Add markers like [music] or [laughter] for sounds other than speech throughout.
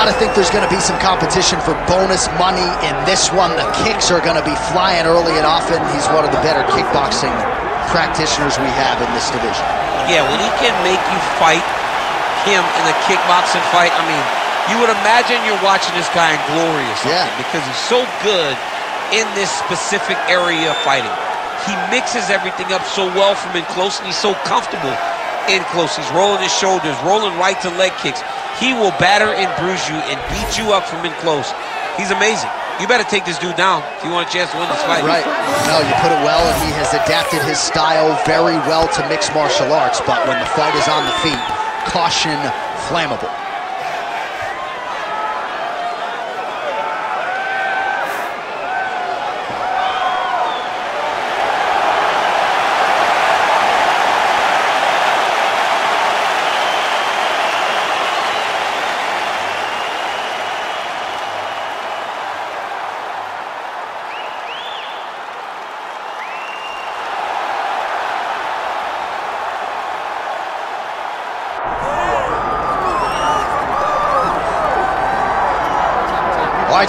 got to think there's going to be some competition for bonus money in this one. The kicks are going to be flying early and often. He's one of the better kickboxing practitioners we have in this division. Yeah, when he can make you fight him in a kickboxing fight, I mean, you would imagine you're watching this guy in Glory or something yeah. because he's so good in this specific area of fighting. He mixes everything up so well from in close, and he's so comfortable in close. He's rolling his shoulders, rolling right to leg kicks. He will batter and bruise you and beat you up from in close. He's amazing. You better take this dude down if you want a chance to win this fight. Right. No, you put it well, and he has adapted his style very well to mixed martial arts, but when the fight is on the feet, caution flammable.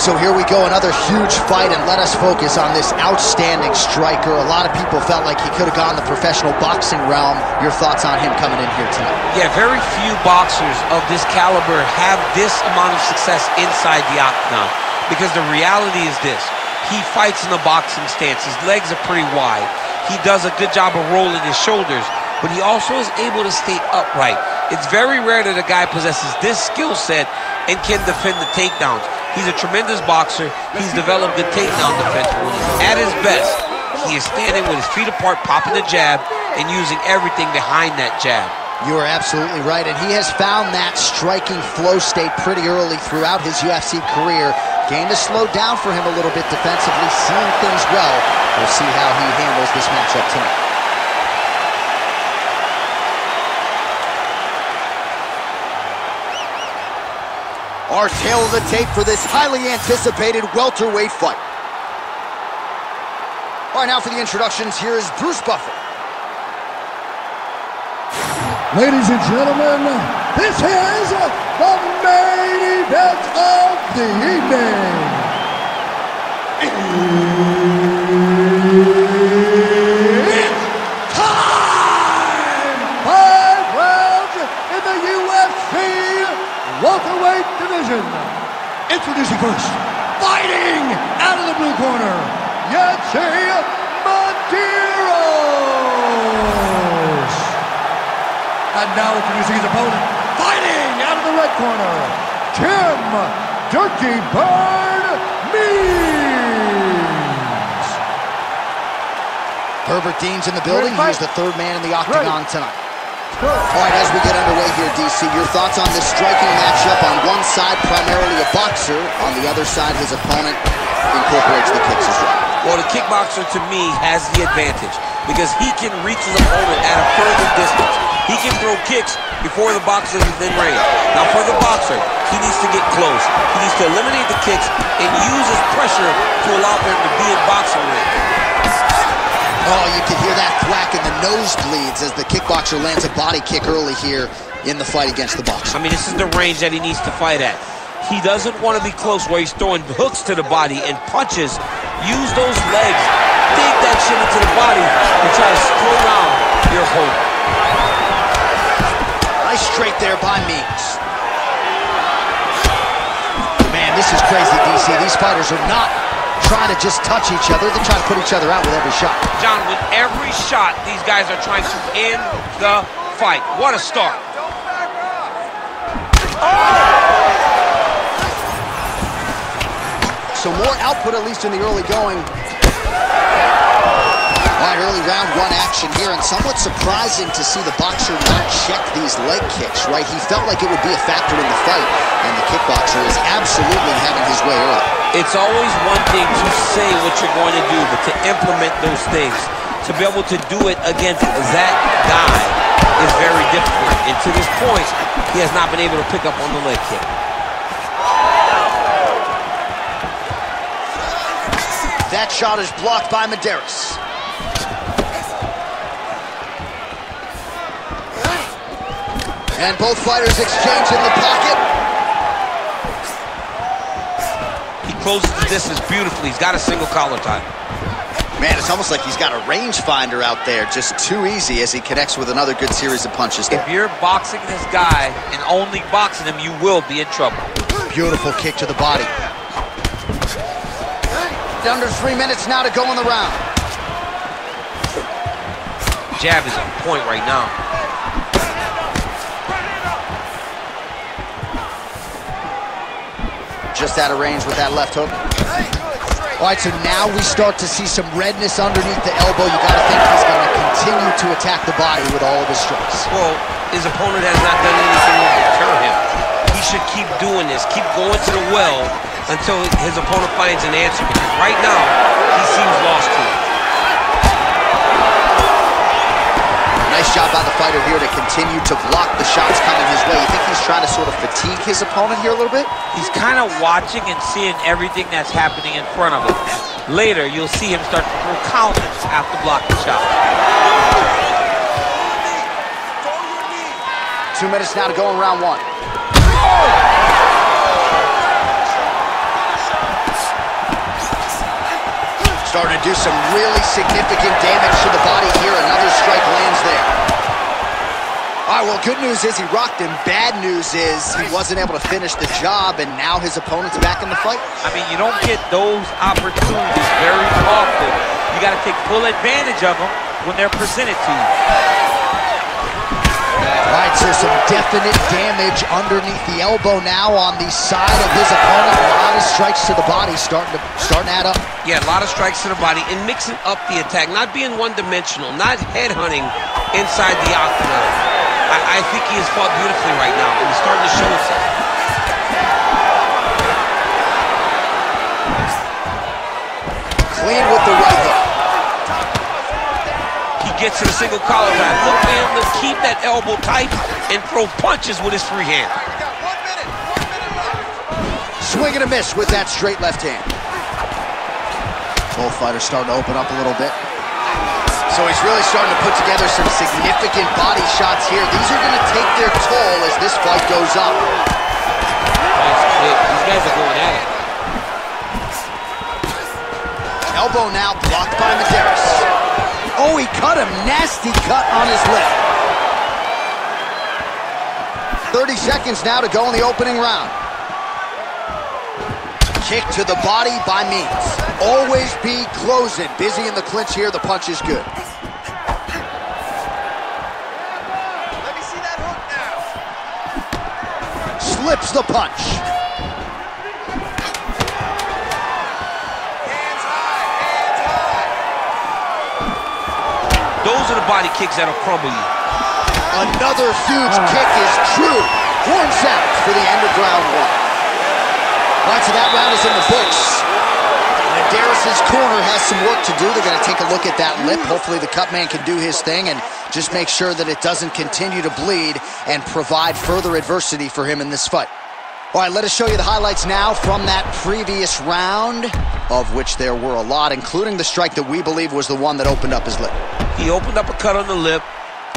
So here we go, another huge fight, and let us focus on this outstanding striker. A lot of people felt like he could have gone the professional boxing realm. Your thoughts on him coming in here tonight? Yeah, very few boxers of this caliber have this amount of success inside the octagon, because the reality is this. He fights in a boxing stance. His legs are pretty wide. He does a good job of rolling his shoulders, but he also is able to stay upright. It's very rare that a guy possesses this skill set and can defend the takedowns. He's a tremendous boxer. He's developed good takedown defense. At his best, he is standing with his feet apart, popping the jab, and using everything behind that jab. You are absolutely right, and he has found that striking flow state pretty early throughout his UFC career. Game has slowed down for him a little bit defensively, seeing things well. We'll see how he handles this matchup tonight. Our tail of the tape for this highly anticipated welterweight fight. All right, now for the introductions, here is Bruce Buffer. Ladies and gentlemen, this is the main event of the evening. [clears throat] division. Introducing first, fighting out of the blue corner, Yancy Medeiros. And now introducing his opponent, fighting out of the red corner, Tim Dirty Bird Means. Herbert Dean's in the building. He's the third man in the octagon tonight. All right, as we get underway here, DC, your thoughts on this striking matchup? On one side, primarily a boxer. On the other side, his opponent incorporates the kicks as well. Well, the kickboxer, to me, has the advantage because he can reach his opponent at a further distance. He can throw kicks before the boxer is within range. Now, for the boxer, he needs to get close. He needs to eliminate the kicks and use his pressure to allow him to be in boxing range. Oh, you can hear that thwack in the nosebleeds as the kickboxer lands a body kick early here in the fight against the boxer. I mean, this is the range that he needs to fight at. He doesn't want to be close where he's throwing hooks to the body and punches. Use those legs, dig that shit into the body and try to slow down your hold. Nice straight there by Means. Man, this is crazy, DC. These fighters are not trying to just touch each other. They're trying to put each other out with every shot. John, with every shot, these guys are trying to end the fight. What a start. So more output, at least in the early going. All right, early round one action here, and somewhat surprising to see the boxer not check these leg kicks, right? He felt like it would be a factor in the fight, and the kickboxer is absolutely having his way early. It's always one thing to say what you're going to do, but to implement those things, to be able to do it against that guy is very difficult. And to this point, he has not been able to pick up on the leg kick. That shot is blocked by Medeiros. And both fighters exchange in the pocket. He closes the distance beautifully. He's got a single collar tie. Man, it's almost like he's got a rangefinder out there, just too easy as he connects with another good series of punches. If you're boxing this guy and only boxing him, you will be in trouble. Beautiful kick to the body. Under three minutes now to go in the round. Jab is on point right now. Just out of range with that left hook. All right, so now we start to see some redness underneath the elbow. You got to think he's going to continue to attack the body with all of his strikes. Well, his opponent has not done anything to deter him. He should keep doing this, keep going to the well until his opponent finds an answer. Because right now, he seems lost to it. Nice job by the fighter here to continue to block the shots coming his way. You think he's trying to sort of fatigue his opponent here a little bit? He's kind of watching and seeing everything that's happening in front of him. Later, you'll see him start to throw counters after blocking shots. Two minutes now to go in round one. Starting to do some really significant damage to the body here. Another strike lands there. All right, well, good news is he rocked him. Bad news is he wasn't able to finish the job, and now his opponent's back in the fight. I mean, you don't get those opportunities very often. You got to take full advantage of them when they're presented to you. All right, so some definite damage underneath the elbow now on the side of his opponent. A lot of strikes to the body starting to starting to add up. Yeah, a lot of strikes to the body and mixing up the attack, not being one-dimensional, not headhunting inside the octagon. I, I think he has fought beautifully right now, and he's starting to show himself. Gets to the single collar. Look for him to keep that elbow tight and throw punches with his free hand. Swing and a miss with that straight left hand. Both fighters starting to open up a little bit. So he's really starting to put together some significant body shots here. These are going to take their toll as this fight goes up. Nice kick. These guys are going at it. Elbow now blocked by Medeiros. Oh, he cut him. Nasty cut on his lip. 30 seconds now to go in the opening round. Kick to the body by Means. Always be closing. Busy in the clinch here. The punch is good. Let me see that hook now. Slips the punch. Body kicks that'll crumble you. Another huge ah. kick is true. Horns out for the end of round one. All right, so that round is in the books. Medeiros' corner has some work to do. They're going to take a look at that lip. Hopefully the cut man can do his thing and just make sure that it doesn't continue to bleed and provide further adversity for him in this fight. All right, let us show you the highlights now from that previous round, of which there were a lot, including the strike that we believe was the one that opened up his lip. He opened up a cut on the lip.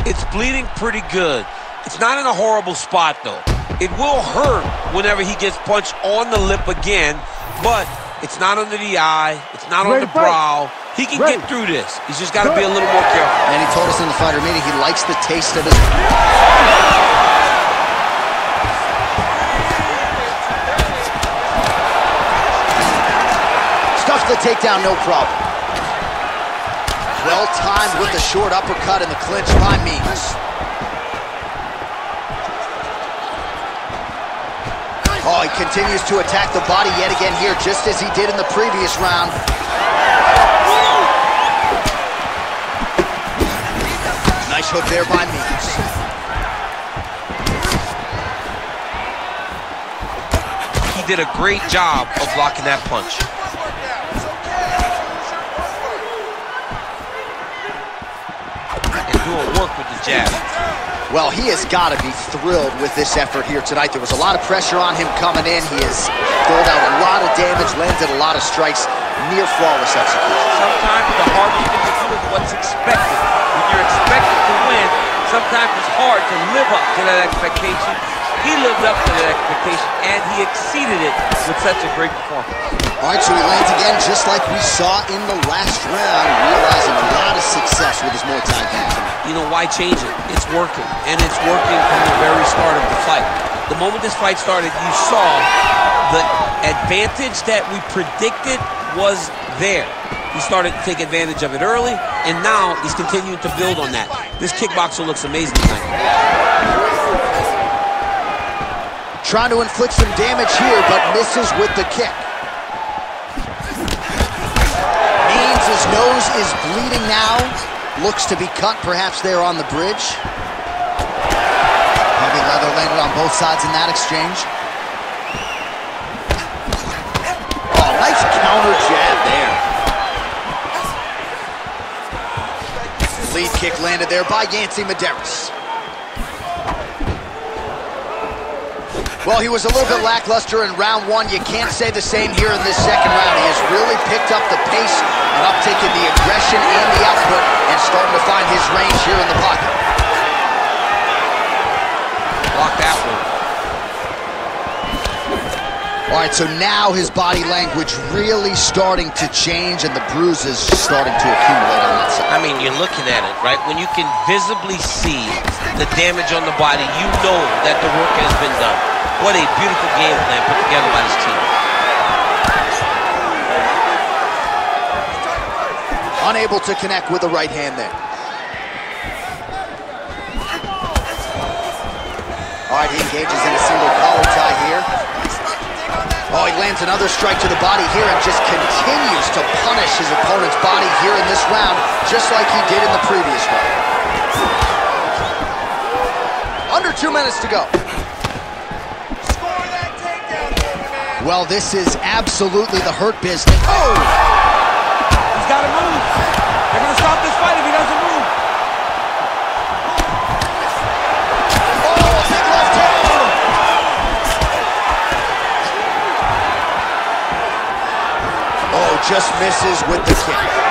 It's bleeding pretty good. It's not in a horrible spot, though. It will hurt whenever he gets punched on the lip again, but it's not under the eye. It's not on the brow. He can get through this. He's just got to be a little more careful. And he told us in the fighter meeting he likes the taste of his. The takedown, no problem. Well timed with the short uppercut in the clinch by Means. Oh, he continues to attack the body yet again here, just as he did in the previous round. Nice hook there by Means. He did a great job of blocking that punch. Jab. Well, he has got to be thrilled with this effort here tonight. There was a lot of pressure on him coming in. He has doled out a lot of damage, landed a lot of strikes, near flawless execution. Sometimes the hard thing to do is what's expected. When you're expected to win, sometimes it's hard to live up to that expectation He lived up to that expectation, and he exceeded it with such a great performance. All right, so he lands again just like we saw in the last round, realizing a lot of success with his Muay Thai game. You know, why change it? It's working, and it's working from the very start of the fight. The moment this fight started, you saw the advantage that we predicted was there. He started to take advantage of it early, and now he's continuing to build on that. This kickboxer looks amazing tonight. Trying to inflict some damage here, but misses with the kick. Means his nose is bleeding now. Looks to be cut, perhaps there on the bridge. Heavy leather landed on both sides in that exchange. Oh, nice counter jab there. Lead kick landed there by Yancy Medeiros. Well, he was a little bit lackluster in round one. You can't say the same here in this second round. He has really picked up the pace and uptaken the aggression and the output and starting to find his range here in the pocket. Block that one. All right, so now his body language really starting to change and the bruises starting to accumulate on that side. I mean, you're looking at it, right? When you can visibly see the damage on the body, you know that the work has been done. What a beautiful game plan put together by this team. Unable to connect with the right hand there. All right, he engages in a single collar tie here. Oh, he lands another strike to the body here and just continues to punish his opponent's body here in this round, just like he did in the previous one. Under two minutes to go. Well, this is absolutely the hurt business. Oh! He's got to move. They're going to stop this fight if he doesn't move. Oh, big left hand! Oh, just misses with the kick.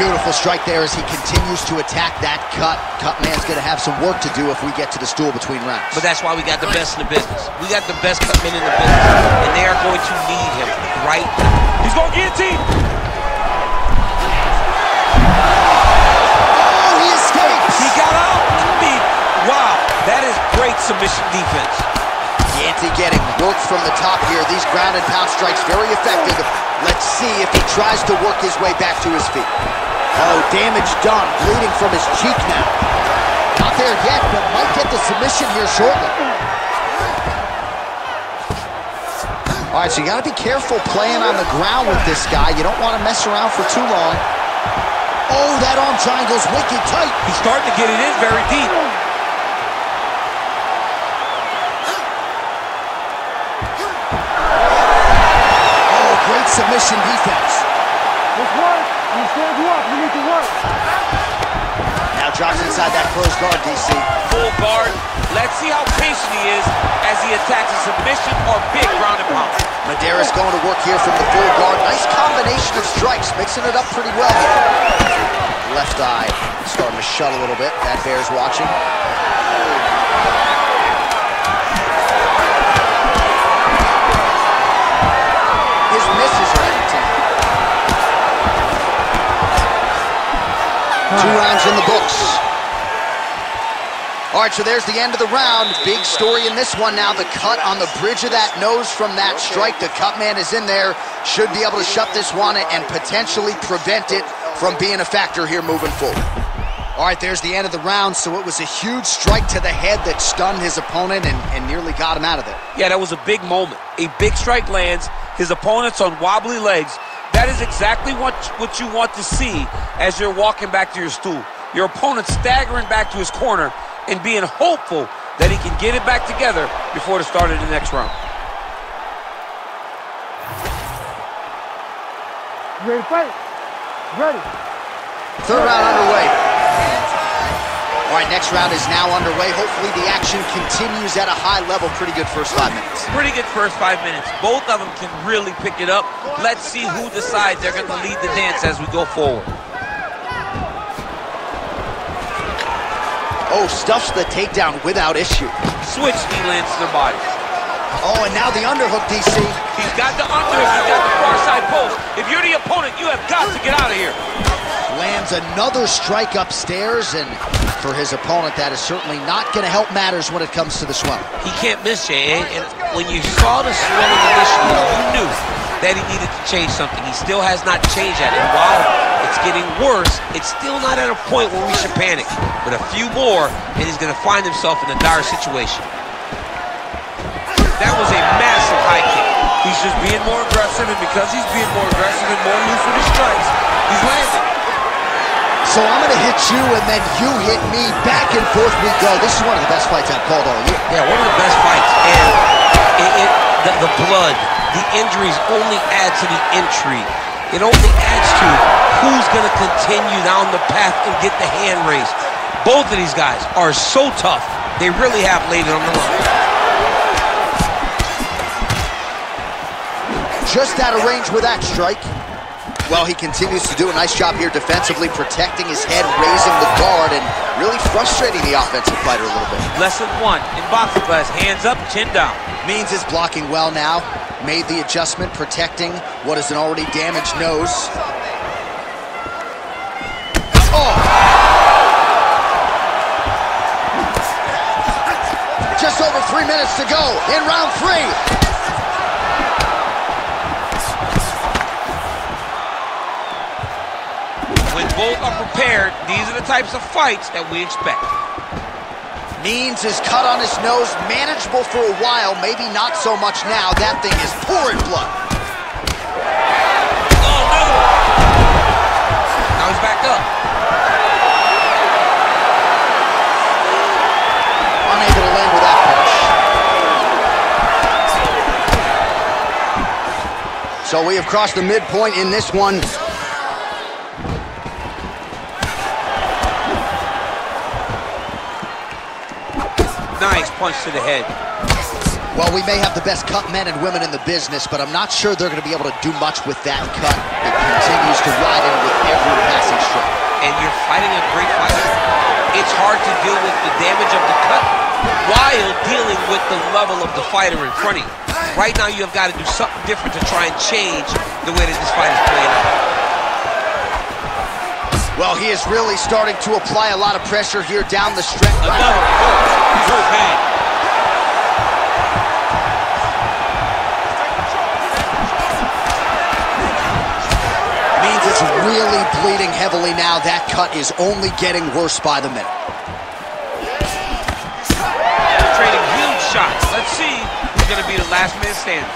Beautiful strike there as he continues to attack that cut. Cutman's going to have some work to do if we get to the stool between rounds. But that's why we got the best in the business. We got the best cut men in the business, and they are going to need him right now. He's going to guillotine. Oh, he escapes! He got out. I mean, wow, that is great submission defense. Yancy getting work from the top here. These ground and pound strikes very effective. Let's see if he tries to work his way back to his feet. Oh, damage done. Bleeding from his cheek now. Not there yet, but might get the submission here shortly. All right, so you got to be careful playing on the ground with this guy. You don't want to mess around for too long. Oh, that arm triangle's wicked tight. He's starting to get it in very deep. Oh, great submission defense. Let's. You stand you up. You need to work. Now drops inside that closed guard, DC. Full guard. Let's see how patient he is as he attacks a submission or big ground and pound. Medeiros going to work here from the full guard. Nice combination of strikes, mixing it up pretty well here. Left eye starting to shut a little bit. That bears watching. Two rounds in the books. All right, so there's the end of the round. Big story in this one now. The cut on the bridge of that nose from that strike. The cut man is in there. Should be able to shut this one and potentially prevent it from being a factor here moving forward. All right, there's the end of the round. So it was a huge strike to the head that stunned his opponent and, and nearly got him out of there. Yeah, that was a big moment. A big strike lands. His opponent's on wobbly legs. That is exactly what, what you want to see as you're walking back to your stool. Your opponent staggering back to his corner and being hopeful that he can get it back together before the start of the next round. Ready to fight? Ready. Third round underway. All right, next round is now underway. Hopefully the action continues at a high level. Pretty good first five minutes. Pretty good first five minutes. Both of them can really pick it up. Let's see who decides they're going to lead the dance as we go forward. Oh, stuffs the takedown without issue. Switch knee lands to the body. Oh, and now the underhook, DC. He's got the underhook, he's got the far side post. If you're the opponent, you have got to get out of here. Lands another strike upstairs, and for his opponent, that is certainly not going to help matters when it comes to the swelling. He can't miss, Jay. And when you saw the swelling initially, you knew that he needed to change something. He still has not changed that. And while it's getting worse, it's still not at a point where we should panic. But a few more, and he's going to find himself in a dire situation. That was a massive high kick. He's just being more aggressive, and because he's being more aggressive and more loose with his strikes, he's landing. So I'm going to hit you, and then you hit me. Back and forth we go. This is one of the best fights I've called all year. Yeah, one of the best fights. And it, it, the, the blood, the injuries only add to the intrigue. It only adds to who's going to continue down the path and get the hand raised. Both of these guys are so tough. They really have laid it on the line. Just out of range with that strike. Well, he continues to do a nice job here defensively, protecting his head, raising the guard, and really frustrating the offensive fighter a little bit. Lesson one in boxing class, hands up, chin down. Means is blocking well now. Made the adjustment, protecting what is an already damaged nose. Oh! Just over three minutes to go in round three. These are the types of fights that we expect. Means is cut on his nose, manageable for a while, maybe not so much now. That thing is pouring blood. Oh, no! Now he's back up. Unable to land with that punch. So we have crossed the midpoint in this one. Nice punch to the head. Well, we may have the best cut men and women in the business, but I'm not sure they're going to be able to do much with that cut. It continues to ride in with every passing stroke. And you're fighting a great fighter. It's hard to deal with the damage of the cut while dealing with the level of the fighter in front of you. Right now, you have got to do something different to try and change the way that this fight is playing out. Well, he is really starting to apply a lot of pressure here down the stretch. Another He's hurt. Means it's really bleeding heavily now. That cut is only getting worse by the minute. Trading huge shots. Let's see who's going to be the last man standing.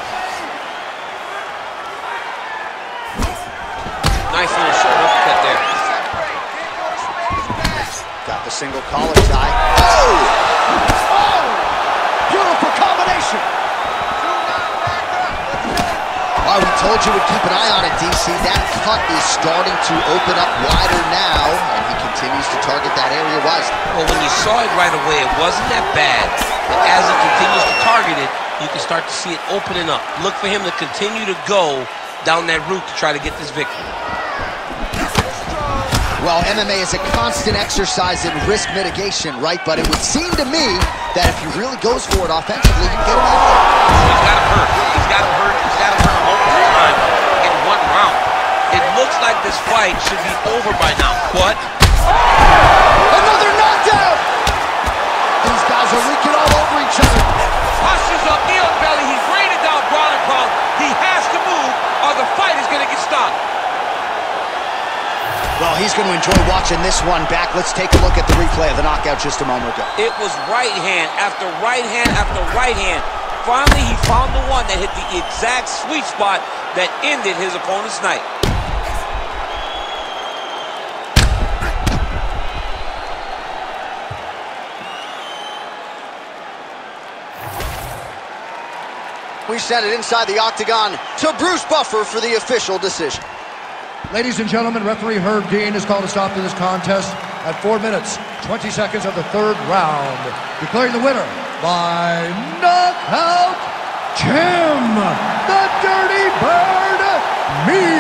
Nice little short the single collar tie. Oh! Oh! Beautiful combination. We told you we'd keep an eye on it, DC. That cut is starting to open up wider now, and he continues to target that area wisely. Well, when you saw it right away, it wasn't that bad. But as he continues to target it, you can start to see it opening up. Look for him to continue to go down that route to try to get this victory. Well, MMA is a constant exercise in risk mitigation, right? But it would seem to me that if he really goes for it offensively, you can get him out of there. He's got him hurt. He's got him hurt. He's got him hurt multiple times in one round. It looks like this fight should be over by now. What? Enjoy watching this one back. Let's take a look at the replay of the knockout just a moment ago. It was right hand after right hand after right hand. Finally, he found the one that hit the exact sweet spot that ended his opponent's night. We send it inside the octagon to Bruce Buffer for the official decision. Ladies and gentlemen, referee Herb Dean has called a stop to this contest at 4 minutes, 20 seconds of the third round, declaring the winner by knockout, Tim, the Dirty Bird Means.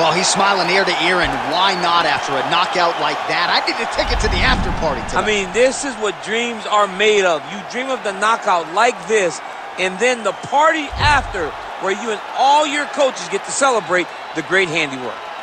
Well, he's smiling ear to ear, and why not after a knockout like that? I need to take it to the after party tonight. I mean, this is what dreams are made of. You dream of the knockout like this, and then the party after – where you and all your coaches get to celebrate the great handiwork.